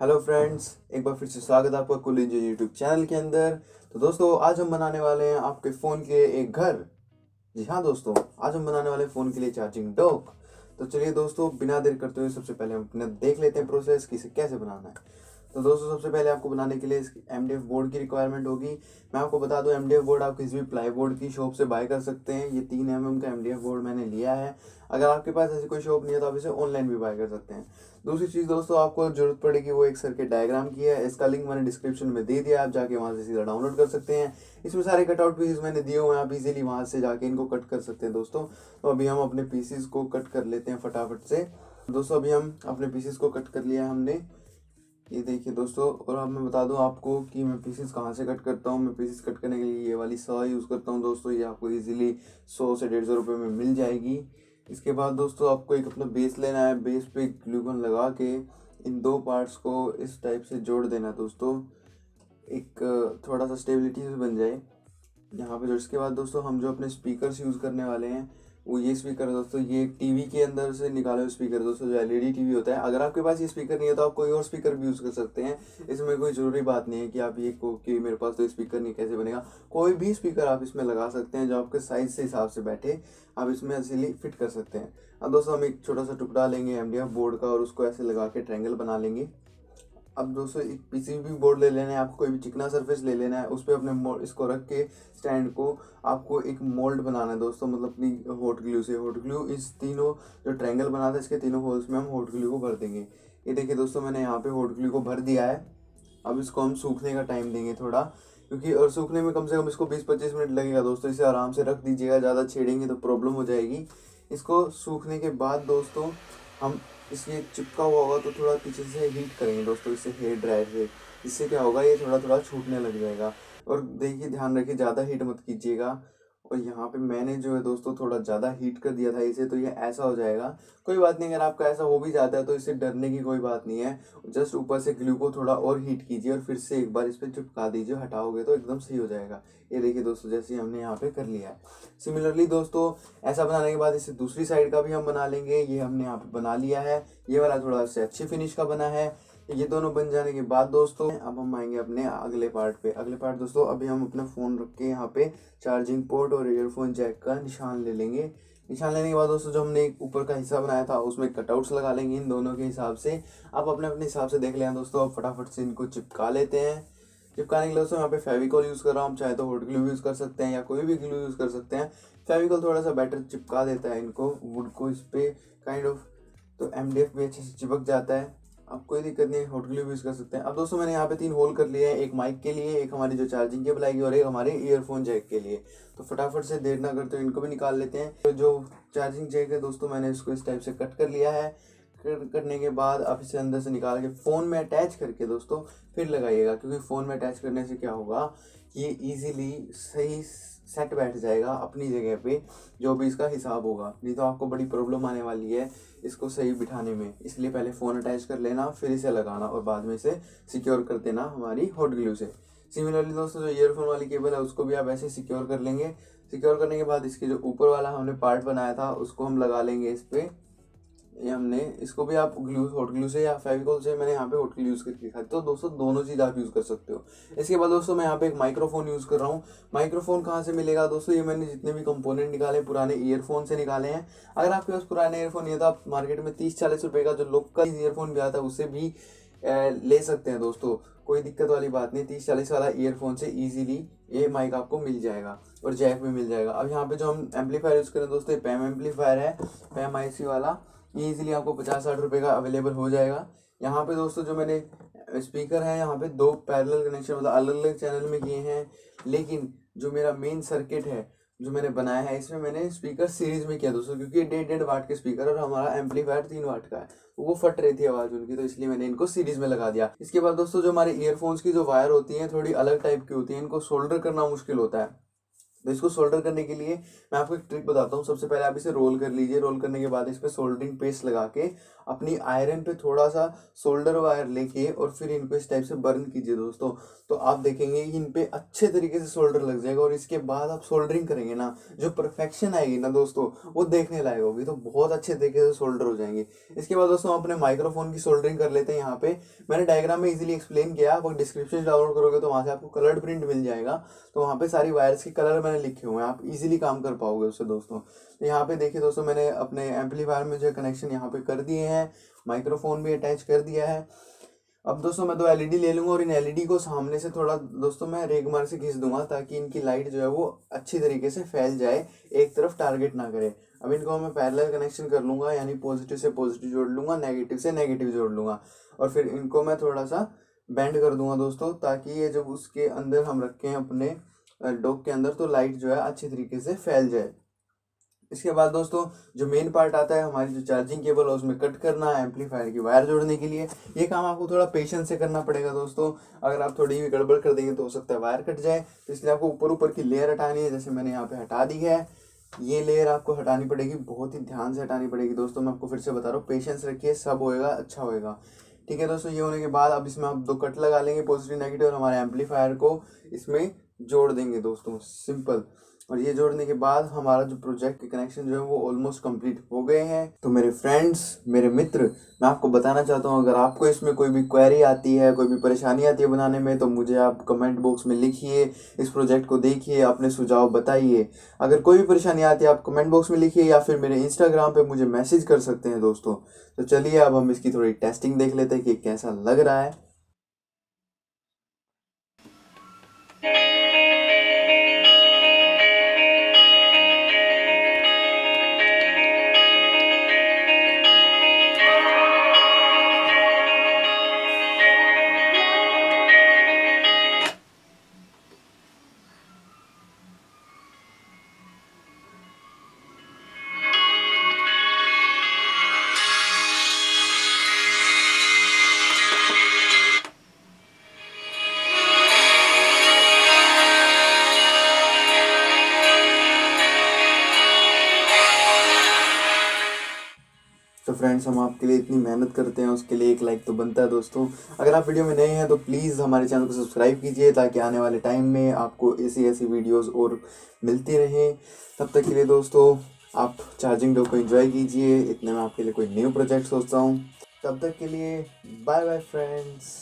Hello friends, एक बार फिर से स्वागत है आपका कुल इंजन यूट्यूब चैनल के अंदर। तो दोस्तों, आज हम बनाने वाले हैं आपके फ़ोन के एक घर। जी हाँ दोस्तों, आज हम बनाने वाले फ़ोन के लिए चार्जिंग डॉक तो चलिए दोस्तों, बिना देर करते हुए सबसे पहले हम अपने देख लेते हैं प्रोसेस कि इसे कैसे बनाना है। तो दोस्तों, सबसे पहले आपको बनाने के लिए एम डी एफ़ बोर्ड की रिक्वायरमेंट होगी। मैं आपको बता दूँ एम डी बोर्ड आप किसी भी प्लाई बोर्ड की शॉप से बाय कर सकते हैं। ये तीन एम एम का एम डी एफ़ बोर्ड मैंने लिया है। अगर आपके पास ऐसी कोई शॉप नहीं है तो आप इसे ऑनलाइन भी बाय कर सकते हैं। दूसरी चीज़ दोस्तों, आपको ज़रूरत पड़ेगी, वो एक सर्किट डायग्राम की है। इसका लिंक मैंने डिस्क्रिप्शन में दे दिया आप जाके वहाँ से सीधा डाउनलोड कर सकते हैं। इसमें सारे कटआउट पीसेस मैंने दिए हुए हैं, आप इजीली वहाँ से जाके इनको कट कर सकते हैं दोस्तों। तो अभी हम अपने पीसीस को कट कर लेते हैं फटाफट से। दोस्तों, अभी हम अपने पीसीस को कट कर लिया है हमने। ये देखिए दोस्तों, और अब मैं बता दूँ आपको कि मैं पीसेस कहाँ से कट करता हूँ। मैं पीसेस कट करने के लिए ये वाली सा यूज़ करता हूँ दोस्तों। ये आपको इजीली सौ से डेढ़ सौ रुपये में मिल जाएगी। इसके बाद दोस्तों, आपको एक अपना बेस लेना है। बेस पे ग्लूकन लगा के इन दो पार्ट्स को इस टाइप से जोड़ देना दोस्तों। एक, थोड़ा सा स्टेबिलिटी बन जाए। यहाँ पे जो, इसके बाद दोस्तों, हम जो अपने स्पीकर्स यूज़ करने वाले हैं वो ये स्पीकर है दोस्तों, ये टीवी के अंदर से निकाले हुए स्पीकर दोस्तों, जो एलईडी टीवी होता है। अगर आपके पास ये स्पीकर नहीं है तो आप कोई और स्पीकर भी यूज़ कर सकते हैं। इसमें कोई ज़रूरी बात नहीं है कि आप ये को कि मेरे पास तो स्पीकर नहीं कैसे बनेगा। कोई भी स्पीकर आप इसमें लगा सकते हैं, जो आपके साइज़ से हिसाब से बैठे, आप इसमें इसीली फिट कर सकते हैं। अब दोस्तों, हम एक छोटा सा टुकड़ा लेंगे एमडीएफ बोर्ड का और उसको ऐसे लगा के ट्रैंगल बना लेंगे। अब दोस्तों, एक पीसीबी बोर्ड ले लेना है, आपको कोई भी चिकना सरफेस ले लेना है, उस पर अपने इसको रख के स्टैंड को आपको एक मोल्ड बनाना है दोस्तों मतलब अपनी हॉट ग्लू से। हॉट ग्लू इस तीनों, जो ट्रायंगल बना था, इसके तीनों होल्स में हम हॉट ग्लू को भर देंगे। ये देखिए दोस्तों, मैंने यहाँ पे हॉट ग्लू को भर दिया है। अब इसको हम सूखने का टाइम देंगे थोड़ा, क्योंकि और सूखने में कम से कम इसको बीस पच्चीस मिनट लगेगा दोस्तों, इसे आराम से रख दीजिएगा, ज़्यादा छेड़ेंगे तो प्रॉब्लम हो जाएगी। इसको सूखने के बाद दोस्तों, हम इसलिए चिपका हुआ होगा तो थोड़ा पीछे से हीट करेंगे दोस्तों, इससे हेयर ड्रायर से इससे क्या होगा, ये थोड़ा थोड़ा छूटने लग जाएगा। और देखिए, ध्यान रखिए, ज़्यादा हीट मत कीजिएगा। और यहाँ पे मैंने जो है दोस्तों थोड़ा ज़्यादा हीट कर दिया था इसे तो ये ऐसा हो जाएगा। कोई बात नहीं, अगर आपका ऐसा हो भी जाता है तो इससे डरने की कोई बात नहीं है। जस्ट ऊपर से ग्लू को थोड़ा और हीट कीजिए और फिर से एक बार इस पर चिपका दीजिए, हटाओगे तो एकदम सही हो जाएगा। ये देखिए दोस्तों, जैसे हमने यहाँ पे कर लिया है। सिमिलरली दोस्तों, ऐसा बनाने के बाद इसे दूसरी साइड का भी हम बना लेंगे। ये हमने यहाँ पे बना लिया है। ये वाला थोड़ा से अच्छे फिनिश का बना है। ये दोनों बन जाने के बाद दोस्तों, अब हम आएँगे अपने अगले पार्ट पे। अगले पार्ट दोस्तों, अभी हम अपना फ़ोन रख के यहाँ पे चार्जिंग पोर्ट और ईयरफोन जैक का निशान ले लेंगे। निशान लेने के बाद दोस्तों, जो हमने ऊपर का हिस्सा बनाया था, उसमें कटआउट्स लगा लेंगे इन दोनों के हिसाब से। आप अपने अपने हिसाब से देख लें दोस्तों आप फटाफट से इनको चिपका लेते हैं। चिपकाने के लिए दोस्तों, यहाँ पे फेविकॉल यूज़ कर रहा हूँ। हम चाहे तो हॉट ग्लू यूज़ कर सकते हैं या कोई भी ग्लू यूज़ कर सकते हैं। फेविकॉल थोड़ा सा बेटर चिपका देता है इनको वुड को इस पर काइंड ऑफ़ तो एम भी अच्छे से चिपक जाता है। आप कोई दिक्कत नहीं हॉट ग्लू यूज़ कर सकते हैं। अब दोस्तों, मैंने यहाँ पे तीन होल कर लिए हैं, एक माइक के लिए, एक हमारी जो चार्जिंग केबल आएगी और एक हमारे ईयरफोन जैक के लिए। तो फटाफट से देर ना करते हुए इनको भी निकाल लेते हैं। तो जो चार्जिंग जैक है दोस्तों, मैंने इसको इस टाइप से कट कर लिया है। कट करने के बाद आप इसे अंदर से निकाल के फ़ोन में अटैच करके दोस्तों, फिर लगाइएगा, क्योंकि फ़ोन में अटैच करने से क्या होगा? ये ईजिली सही सेट बैठ जाएगा अपनी जगह पे, जो भी इसका हिसाब होगा। नहीं तो आपको बड़ी प्रॉब्लम आने वाली है इसको सही बिठाने में। इसलिए पहले फ़ोन अटैच कर लेना, फिर इसे लगाना और बाद में इसे सिक्योर कर देना हमारी हॉट ग्लू से। सिमिलरली दोस्तों, जो ईयरफोन वाली केबल है, उसको भी आप ऐसे सिक्योर कर लेंगे। सिक्योर करने के बाद इसके जो ऊपर वाला हमने पार्ट बनाया था, उसको हम लगा लेंगे इस पर ये हमने, इसको भी आप ग्लू, हॉट ग्लू से या फेविकॉल से मैंने यहाँ पे हॉट ग्लू यूज़ करके दिखा तो दोस्तों, दोनों चीज़ आप यूज़ कर सकते हो। इसके बाद दोस्तों, मैं यहाँ पे एक माइक्रोफोन यूज़ कर रहा हूँ। माइक्रोफोन कहाँ से मिलेगा दोस्तों? ये मैंने जितने भी कंपोनेंट निकाले, पुराने ईयरफोन से निकाले हैं। अगर आपके पास पुराने ईयरफोन नहीं है तो आप मार्केट में तीस चालीस रुपये का जो लोकल ईयरफोन भी आता है उससे भी ले सकते हैं दोस्तों। कोई दिक्कत वाली बात नहीं तीस चालीस वाला ईयरफोन से इजीली ये माइक आपको मिल जाएगा और जैक भी मिल जाएगा। अब यहाँ पे जो हम एम्पलीफायर यूज़ करें दोस्तों, ये पैम एम्पलीफायर है पैम आईसी वाला। ये इजीली आपको पचास साठ रुपये का अवेलेबल हो जाएगा। यहाँ पे दोस्तों जो मैंने स्पीकर है, यहाँ पे दो पैरेलल कनेक्शन मतलब अलग अलग चैनल में किए हैं। लेकिन जो मेरा मेन सर्किट है, जो मैंने बनाया है, इसमें मैंने स्पीकर सीरीज़ में किया दोस्तों, क्योंकि डेढ़ डेढ़ वाट के स्पीकर और हमारा एम्पलीफायर तीन वाट का है। वो फट रही थी आवाज़ उनकी तो इसलिए मैंने इनको सीरीज़ में लगा दिया। इसके बाद दोस्तों जो हमारे ईयरफोन्स की जो वायर होती हैं, थोड़ी अलग टाइप की होती है, इनको सोल्डर करना मुश्किल होता है। तो इसको सोल्डर करने के लिए मैं आपको एक ट्रिक बताता हूँ। सबसे पहले आप इसे रोल कर लीजिए। रोल करने के बाद इस पर सोल्डरिंग पेस्ट लगा के अपनी आयरन पे थोड़ा सा सोल्डर वायर लेके और फिर इनको इस टाइप से बर्न कीजिए दोस्तों। तो आप देखेंगे इन पे अच्छे तरीके से सोल्डर लग जाएगा और इसके बाद आप सोल्डरिंग करेंगे ना, जो परफेक्शन आएगी ना दोस्तों, वो देखने लायक होगी। तो बहुत अच्छे तरीके से सोल्डर हो जाएँगे। इसके बाद दोस्तों अपने माइक्रोफोन की सोल्डरिंग कर लेते हैं यहाँ पे। मैंने डायग्राम में इजीली एक्सप्लेन किया, आप डिस्क्रिप्शन डाउनलोड करोगे तो वहाँ से आपको कलर प्रिंट मिल जाएगा। तो वहाँ पे सारी वायर्स के कलर मैंने लिखे हुए हैं, आप इजीली काम कर पाओगे उससे दोस्तों। तो यहाँ पे देखिए दोस्तों, मैंने अपने एम्पलीफायर में जो कनेक्शन यहाँ पे कर दिए हैं माइक्रोफोन भी अटैच कर दिया है। अब दोस्तों, मैं दो एलईडी ले लूँगा और इन एलईडी को सामने से थोड़ा, दोस्तों, मैं रेगमार से खींच दूँगा ताकि इनकी लाइट जो है वो अच्छी तरीके से फैल जाए, एक तरफ़ टारगेट ना करे। अब इनको मैं पैरेलल कनेक्शन कर लूँगा, यानी पॉजिटिव से पॉजिटिव जोड़ लूँगा नेगेटिव से नेगेटिव जोड़ लूँगा। और फिर इनको मैं थोड़ा सा बैंड कर दूँगा दोस्तों, ताकि ये जब उसके अंदर हम रखें अपने डॉक के अंदर तो लाइट जो है अच्छी तरीके से फैल जाए। इसके बाद दोस्तों, जो मेन पार्ट आता है हमारी जो चार्जिंग केबल है, उसमें कट करना एम्पलीफायर की वायर जोड़ने के लिए, ये काम आपको थोड़ा पेशेंस से करना पड़ेगा दोस्तों। अगर आप थोड़ी भी गड़बड़ कर देंगे तो हो सकता है वायर कट जाए। तो इसलिए आपको ऊपर ऊपर की लेयर हटानी है, जैसे मैंने यहाँ पे हटा दी है। ये लेयर आपको हटानी पड़ेगी, बहुत ही ध्यान से हटानी पड़ेगी दोस्तों। मैं आपको फिर से बता रहा हूँ पेशेंस रखिए, सब होएगा अच्छा होएगा। ठीक है दोस्तों, ये होने के बाद अब इसमें आप दो कट लगा लेंगे पॉजिटिव नेगेटिव और हमारे एम्पलीफायर को। इसमें जोड़ देंगे दोस्तों, सिंपल। और ये जोड़ने के बाद हमारा जो प्रोजेक्ट के कनेक्शन जो है वो ऑलमोस्ट कंप्लीट हो गए हैं। तो मेरे फ्रेंड्स मेरे मित्र, मैं आपको बताना चाहता हूँ, अगर आपको इसमें कोई भी क्वेरी आती है, कोई भी परेशानी आती है बनाने में तो मुझे आप कमेंट बॉक्स में लिखिए, इस प्रोजेक्ट को देखिए, अपने सुझाव बताइए। अगर कोई भी परेशानी आती है, आप कमेंट बॉक्स में लिखिए, या फिर मेरे इंस्टाग्राम पर मुझे मैसेज कर सकते हैं दोस्तों। तो चलिए, अब हम इसकी थोड़ी टेस्टिंग देख लेते हैं कि कैसा लग रहा है। फ्रेंड्स हम आपके लिए इतनी मेहनत करते हैं, उसके लिए एक लाइक तो बनता है दोस्तों। अगर आप वीडियो में नए हैं तो प्लीज़ हमारे चैनल को सब्सक्राइब कीजिए, ताकि आने वाले टाइम में आपको ऐसी ऐसी वीडियोस और मिलती रहे। तब तक के लिए दोस्तों, आप चार्जिंग डो को इन्जॉय कीजिए। इतने में आपके लिए कोई न्यू प्रोजेक्ट सोचता हूँ। तब तक के लिए बाय बाय फ्रेंड्स